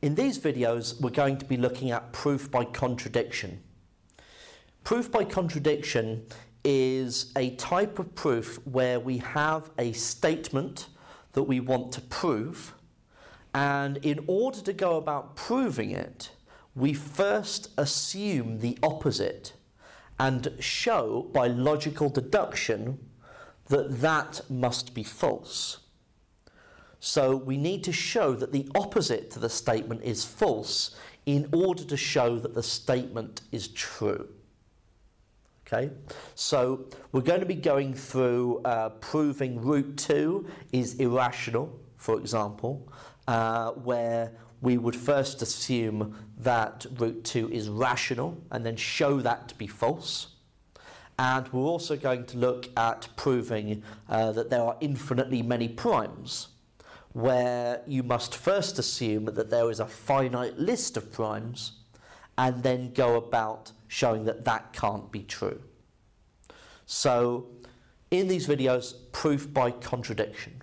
In these videos, we're going to be looking at proof by contradiction. Proof by contradiction is a type of proof where we have a statement that we want to prove, and in order to go about proving it, we first assume the opposite and show by logical deduction that that must be false. So we need to show that the opposite to the statement is false in order to show that the statement is true. Okay, so we're going to be going through uh, proving root 2 is irrational, for example, uh, where we would first assume that root 2 is rational and then show that to be false. And we're also going to look at proving uh, that there are infinitely many primes where you must first assume that there is a finite list of primes and then go about showing that that can't be true. So in these videos, proof by contradiction.